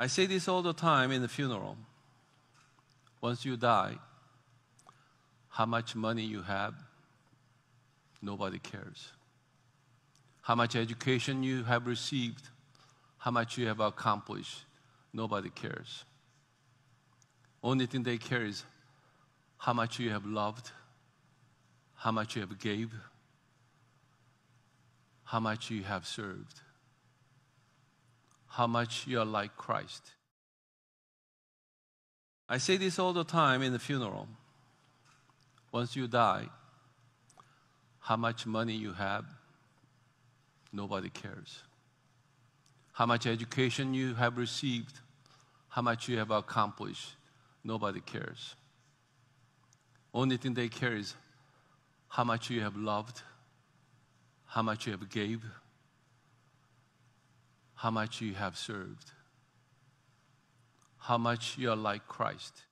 I say this all the time in the funeral. Once you die, how much money you have, nobody cares. How much education you have received, how much you have accomplished, nobody cares. Only thing they care is how much you have loved, how much you have gave, how much you have served, how much you are like Christ. I say this all the time in the funeral. Once you die, how much money you have, nobody cares. How much education you have received, how much you have accomplished, nobody cares. Only thing they care is how much you have loved, how much you have gave, how much you have served, how much you are like Christ.